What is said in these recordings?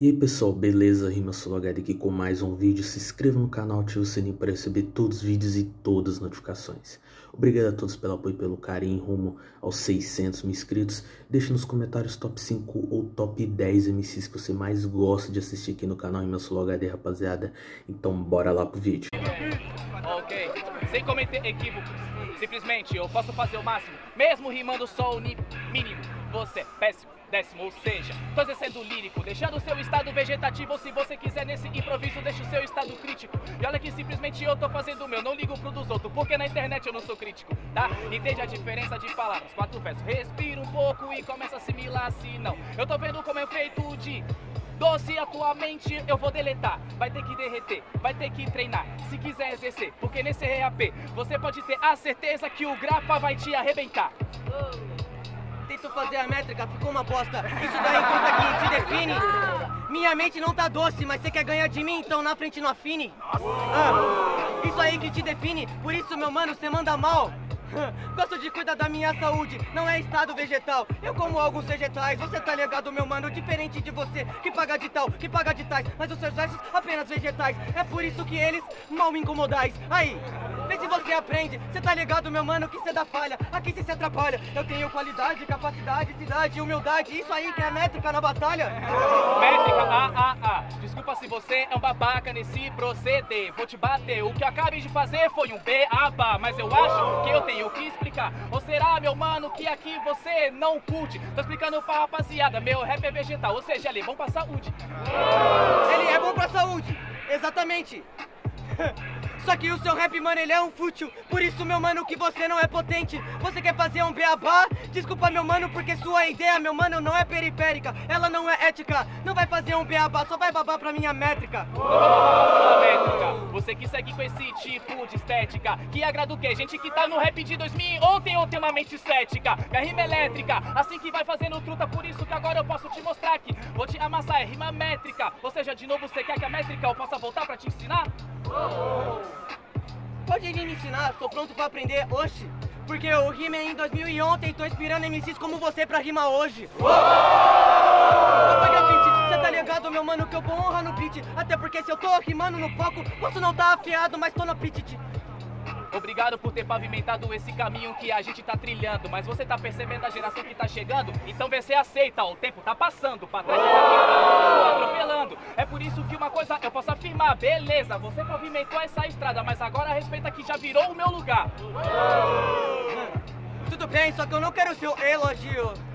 E aí pessoal, beleza? Rima Sologado aqui com mais um vídeo. Se inscreva no canal, ative o sininho para receber todos os vídeos e todas as notificações. Obrigado a todos pelo apoio e pelo carinho rumo aos 600 mil inscritos. Deixe nos comentários top 5 ou top 10 MCs que você mais gosta de assistir aqui no canal Rima Sologado, rapaziada. Então bora lá pro vídeo. Ok, sem cometer equívocos. Simplesmente eu posso fazer o máximo, mesmo rimando só o mínimo. Você é péssimo décimo, ou seja, tô exercendo lírico, deixando o seu estado vegetativo. Se você quiser nesse improviso, deixa o seu estado crítico. E olha que simplesmente eu tô fazendo o meu, não ligo pro dos outros, porque na internet eu não sou crítico, tá? Entende a diferença de palavras? Quatro versos, respira um pouco e começa a assimilar assim, não. Eu tô vendo como é feito de Doce atualmente eu vou deletar. Vai ter que derreter, vai ter que treinar. Se quiser exercer, porque nesse RAP você pode ter a certeza que o grapa vai te arrebentar. Tento fazer a métrica, ficou uma bosta. Isso daí conta que te define. Minha mente não tá doce, mas você quer ganhar de mim, então na frente não afine. Ah, isso aí que te define, por isso, meu mano, você manda mal. Gosto de cuidar da minha saúde, não é estado vegetal. Eu como alguns vegetais, você tá ligado, meu mano? Diferente de você, que paga de tal, que paga de tais, mas os seus versos apenas vegetais. É por isso que eles mal me incomodais. Aí, vê se você aprende. Você tá ligado, meu mano, que você dá falha. Aqui você se atrapalha. Eu tenho qualidade, capacidade, cidade, humildade. Isso aí que é métrica na batalha. Métrica, ah, ah, ah. Desculpa se você é um babaca nesse proceder. Vou te bater. O que eu acabei de fazer foi um B-A-B-A, mas eu acho que eu tenho o que explicar. Ou será, meu mano, que aqui você não curte? Tô explicando pra rapaziada, meu rap é vegetal, ou seja, ele é bom pra saúde. Ele é bom pra saúde, exatamente. Só que o seu rap, mano, ele é um fútil. Por isso, meu mano, que você não é potente. Você quer fazer um beabá? Desculpa, meu mano, porque sua ideia, meu mano, não é periférica. Ela não é ética. Não vai fazer um beabá, só vai babar pra minha métrica. Você que segue com esse tipo de estética Que agrada o quê? Gente que tá no rap de 2000 Ontem ou tem uma mente cética. Minha rima elétrica Assim que vai fazendo truta Por isso que agora eu posso te mostrar que Vou te amassar, é rima métrica. Ou seja, de novo, você quer que a métrica eu possa voltar pra te ensinar? Pode me ensinar, tô pronto pra aprender, oxe. Porque eu rimei em 2000 e tô inspirando MCs como você pra rimar hoje. Você tá ligado, meu mano, que eu vou honra no beat. Até porque se eu tô rimando no foco, posso não tá afiado, mas tô no apetite. Obrigado por ter pavimentado esse caminho que a gente tá trilhando. Mas você tá percebendo a geração que tá chegando? Então vê se aceita, o tempo tá passando, pra trás tá atropelando. É por isso que uma coisa eu posso afirmar, beleza, você pavimentou essa estrada, mas agora respeita que já virou o meu lugar. Tudo bem, só que eu não quero o seu elogio.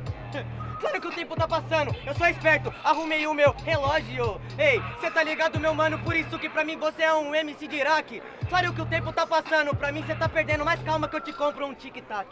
Claro que o tempo tá passando, eu sou esperto, arrumei o meu relógio. Ei, cê tá ligado, meu mano, por isso que pra mim você é um MC de. Claro que o tempo tá passando, pra mim cê tá perdendo, mas calma que eu te compro um tic-tac.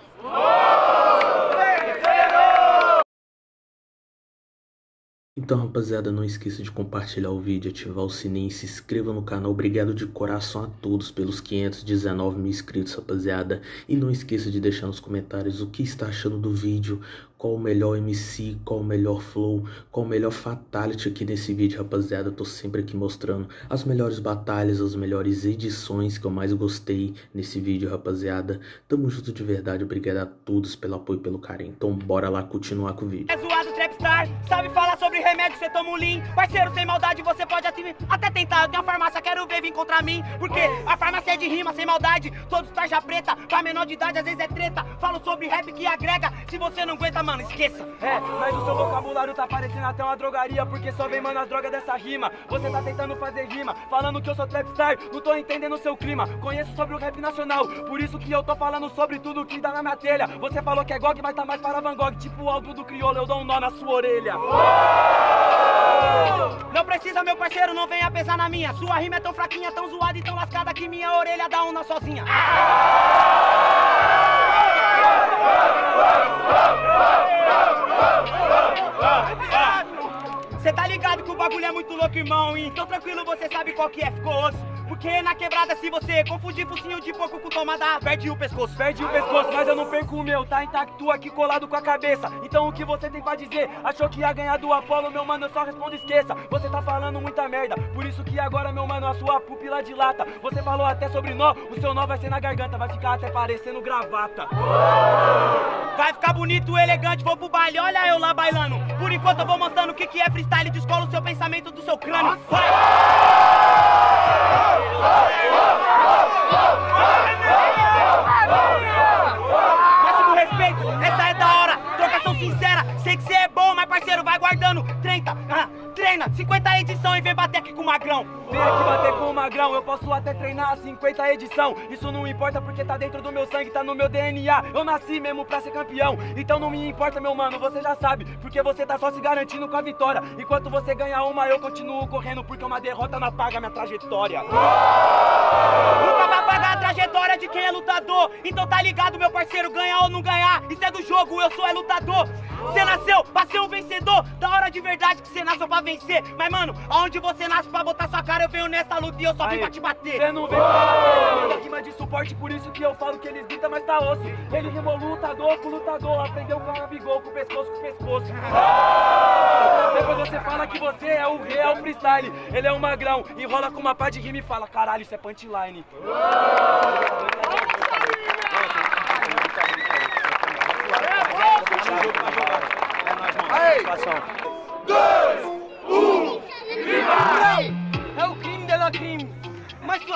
Então rapaziada, não esqueça de compartilhar o vídeo, ativar o sininho e se inscreva no canal. Obrigado de coração a todos pelos 519 mil inscritos rapaziada. E não esqueça de deixar nos comentários o que está achando do vídeo, qual o melhor MC, qual o melhor flow, qual o melhor fatality aqui nesse vídeo, rapaziada. Eu tô sempre aqui mostrando as melhores batalhas, as melhores edições que eu mais gostei nesse vídeo, rapaziada. Tamo junto de verdade, obrigado a todos pelo apoio e pelo carinho. Então bora lá continuar com o vídeo. É zoado Trapstar, sabe falar sobre remédio, cê toma um lean. Parceiro, sem maldade, você pode até tentar. Eu tenho a farmácia, quero ver vir contra mim. Porque a farmácia é de rima, sem maldade. Todos tarja preta, pra menor de idade, às vezes é treta. Falo sobre rap que agrega, se você não aguenta, mano esqueça. É, mas o seu vocabulário tá parecendo até uma drogaria, porque só vem, mano, as drogas dessa rima. Você tá tentando fazer rima, falando que eu sou trapstar, não tô entendendo o seu clima. Conheço sobre o rap nacional, por isso que eu tô falando sobre tudo que dá na minha telha. Você falou que é GOG, mas tá mais para Van Gogh, tipo o álbum do crioulo, eu dou um nó na sua orelha. Não precisa, meu parceiro, não venha pesar na minha. Sua rima é tão fraquinha, tão zoada e tão lascada que minha orelha dá um nó sozinha. Cê tá ligado que o bagulho é muito louco, irmão. Então tranquilo, você sabe qual que é, ficou osso. Porque na quebrada, se você confundir focinho de porco com tomada, perde o pescoço. Perde o pescoço, mas eu não perco o meu, tá intacto aqui colado com a cabeça. Então o que você tem pra dizer? Achou que ia ganhar do Apolo, meu mano, eu só respondo esqueça. Você tá falando muita merda, por isso que agora, meu mano, a sua pupila dilata. Você falou até sobre nó, o seu nó vai ser na garganta, vai ficar até parecendo gravata. Vai ficar bonito, elegante, vou pro baile, olha eu lá bailando. Por enquanto eu vou mostrando o que, que é freestyle, descola o seu pensamento do seu crânio. Vai! 50 edição e vem bater com o magrão. Vem aqui bater com o magrão, eu posso até treinar a 50 edição. Isso não importa porque tá dentro do meu sangue, tá no meu DNA. Eu nasci mesmo pra ser campeão, então não me importa, meu mano, você já sabe. Porque você tá só se garantindo com a vitória. Enquanto você ganha uma, eu continuo correndo, porque uma derrota não apaga minha trajetória. Nunca vai pagar a trajetória de quem é lutador. Então tá ligado, meu parceiro, ganhar ou não ganhar. Isso é do jogo, eu sou é lutador. Você nasceu pra ser um vencedor. Da hora de verdade que você nasceu pra vencer. Mas, mano, aonde você nasce pra botar sua cara, eu venho nessa luta e eu só vim pra te bater. Você não vem pra rima de suporte, por isso que eu falo que eles gritam, mas tá osso. Ele rimou lutador com lutador, aprendeu com a bigol, com o pescoço com o pescoço. Depois você fala que você é o real freestyle. Ele é um magrão, enrola com uma pá de rima e fala, caralho, isso é punchline. É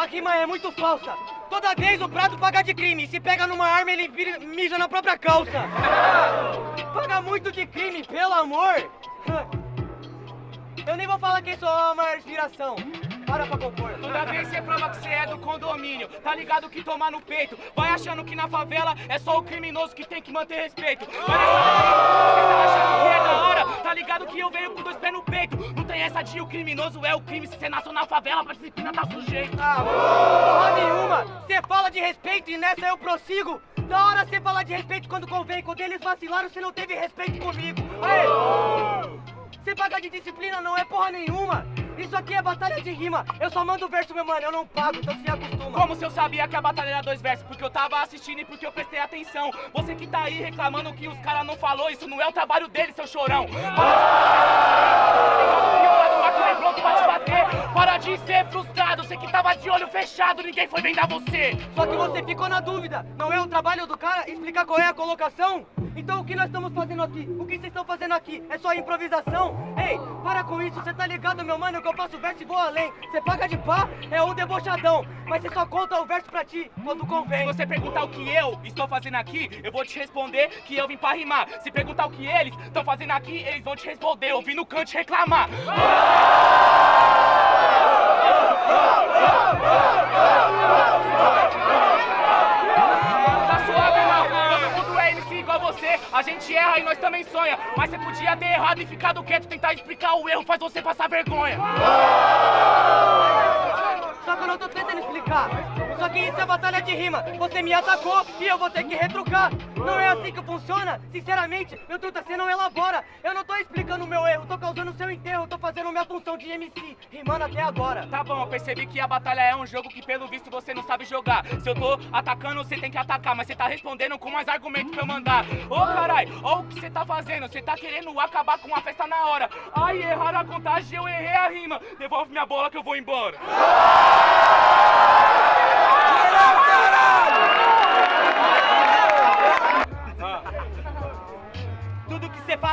Mas rima é muito falsa. Toda vez o prato paga de crime. Se pega numa arma, ele mija na própria calça. Paga muito de crime, pelo amor. Eu nem vou falar quem sou a maior inspiração. Para pra compor. Toda vez você prova que você é do condomínio, tá ligado que tomar no peito. Vai achando que na favela é só o criminoso que tem que manter respeito. Vai nessa você tá achando que é da ligado que eu venho com dois pés no peito. Não tem essa de o criminoso é o crime, se você nasceu na favela, pra disciplina tá sujeito. Ah, porra nenhuma! Você fala de respeito e nessa eu prossigo! Da hora você falar de respeito quando convém, quando eles vacilaram, você não teve respeito comigo! Aê! Você paga de disciplina não é porra nenhuma! Isso aqui é batalha de rima! Eu só mando verso, meu mano, eu não pago, então se acostuma! Como se eu sabia que a batalha era dois versos? Porque eu tava assistindo e porque eu prestei atenção. Você que tá aí reclamando que os caras não falou, isso não é o trabalho dele, seu chorão. Para de pronto pra te bater. Para de ser frustrado, você que tava de olho fechado, ninguém foi vendar você. Só que você ficou na dúvida, não é o trabalho do cara explicar qual é a colocação? Então o que nós estamos fazendo aqui? O que vocês estão fazendo aqui? É só improvisação? Ei, para com isso, você tá ligado, meu mano, que eu faço verso e vou além. Você paga de pá, é um debochadão, mas você só conta o verso pra ti quando Se convém. você perguntar o que eu estou fazendo aqui, eu vou te responder que eu vim pra rimar. Se perguntar o que eles estão fazendo aqui, eles vão te responder. Eu vim no canto te reclamar. Tá mundo é. A gente erra e nós também sonha. Mas você podia ter errado e ficado quieto. Tentar explicar o erro faz você passar vergonha. Só que eu não tô tentando explicar. Só que isso é batalha de rima. Você me atacou e eu vou ter que retrucar. Não é assim que funciona. Sinceramente, meu truta, você não elabora. Eu não tô explicando o meu erro, tô causando o seu enterro. Tô fazendo minha função de MC, rimando até agora. Tá bom, eu percebi que a batalha é um jogo que pelo visto você não sabe jogar. Se eu tô atacando, você tem que atacar, mas você tá respondendo com mais argumentos pra eu mandar. Ô carai, ó o que você tá fazendo, você tá querendo acabar com a festa na hora. Ai, erraram a contagem, eu errei a rima. Devolve minha bola que eu vou embora.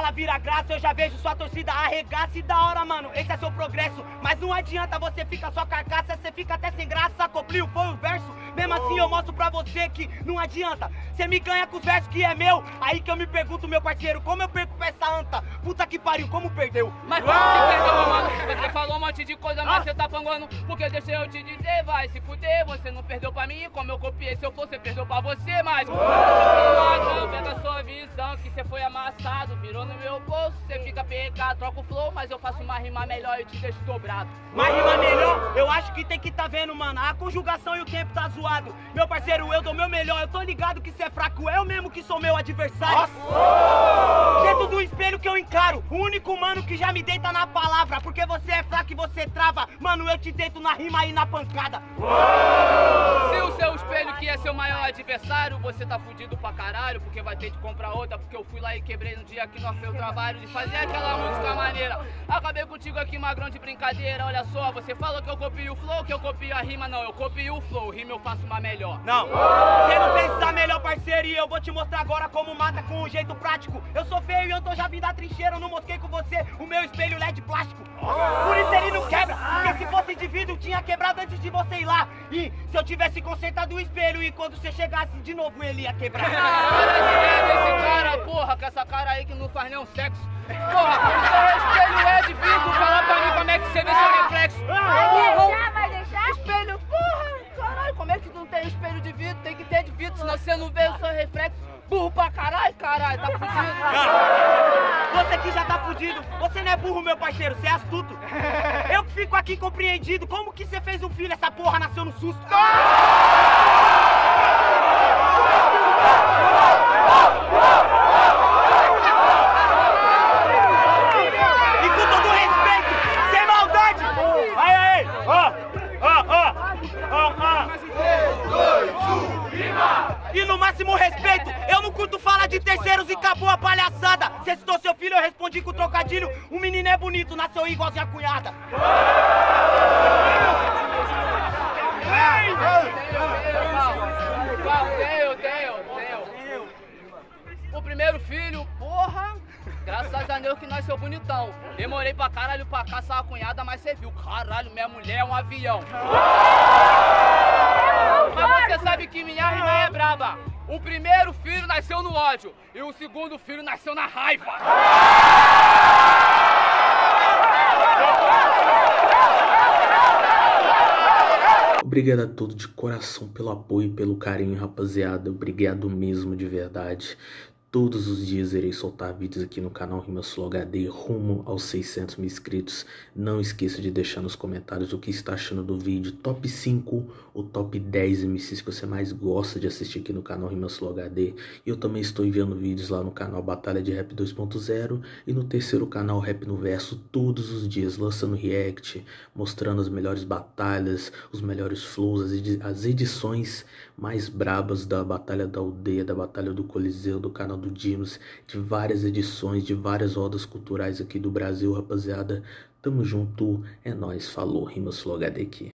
fala vira graça, eu já vejo sua torcida arregaça e da hora, mano. Esse é seu progresso. Mas não adianta você ficar só carcaça, você fica até sem graça. Cobriu, foi o verso. Mesmo assim eu mostro pra você que não adianta. Você me ganha com os versos que é meu. Aí que eu me pergunto, meu parceiro, como eu perco pra essa anta? Puta que pariu, como perdeu? Mas como você perdeu, meu mano? Você falou um monte de coisa, mas você tá panguando. Porque deixa eu te dizer, vai se fuder. Você não perdeu pra mim, como eu copiei. Se eu for, você perdeu pra você, mas. Não pega a sua visão, que você foi amassado. Virou no meu bolso, você fica pegado. Troca o flow, mas eu faço uma rima melhor e te deixo dobrado. Mas rima melhor, eu acho que tem que tá vendo, mano. A conjugação e o tempo tá zoado. Meu parceiro, eu dou meu melhor. Eu tô ligado que cê é fraco, eu mesmo que sou meu adversário. Dentro do espelho que eu encaro, o único mano que já me deita na palavra. Porque você é fraco que você trava, mano, eu te deito na rima e na pancada. Se o seu espelho que é seu maior adversário, você tá fudido pra caralho, porque vai ter de comprar outra, porque eu fui lá e quebrei no dia que nós fez o trabalho de fazer aquela música maneira. Acabei contigo aqui, magrão de brincadeira, olha só, você falou que eu copio o flow, que eu copio a rima, não, eu copio o flow, rima eu faço uma melhor. Não, você não fez essa melhor parceria, eu vou te mostrar agora como mata com um jeito prático. Eu sou feio e eu tô já vindo da trincheira, eu não mosquei com você o meu espelho LED plástico. Por isso ele não quebra, porque se fosse de vidro tinha quebrado antes de você ir lá. E se eu tivesse consertado o espelho e quando você chegasse de novo ele ia quebrar. Para de ver desse cara, porra, com essa cara aí que não faz nenhum sexo. Porra, o seu espelho é de vidro, fala pra mim como é que você vê seu reflexo. Vai vidro, senão você não vê o seu reflexo. Burro pra caralho, caralho, tá fudido. Você aqui já tá fudido. Você não é burro, meu parceiro, você é astuto. Eu que fico aqui compreendido. Como que você fez um filho? Essa porra nasceu no susto. máximo respeito, eu não curto falar de terceiros e acabou a palhaçada. Você citou seu filho, eu respondi com trocadilho. O menino é bonito, nasceu igualzinho a cunhada. O primeiro filho, porra, graças a Deus que nasceu bonitão. Demorei pra caralho pra caçar a cunhada, mas você viu, caralho, minha mulher é um avião. Mas você sabe que minha rima é braba. O primeiro filho nasceu no ódio e o segundo filho nasceu na raiva. Obrigado a todos de coração pelo apoio e pelo carinho, rapaziada. Obrigado mesmo de verdade. Todos os dias irei soltar vídeos aqui no canal Rima Sul HD rumo aos 600 mil inscritos. Não esqueça de deixar nos comentários o que está achando do vídeo. Top 5 ou top 10 MCs que você mais gosta de assistir aqui no canal Rima Sul HD. E eu também estou enviando vídeos lá no canal Batalha de Rap 2.0 e no terceiro canal Rap no Verso todos os dias, lançando react, mostrando as melhores batalhas, os melhores flows, as edições mais brabas da Batalha da Aldeia, da Batalha do Coliseu, do canal do Dinos, de várias edições, de várias rodas culturais aqui do Brasil, rapaziada. Tamo junto, é nóis, falou, Rimas HD aqui.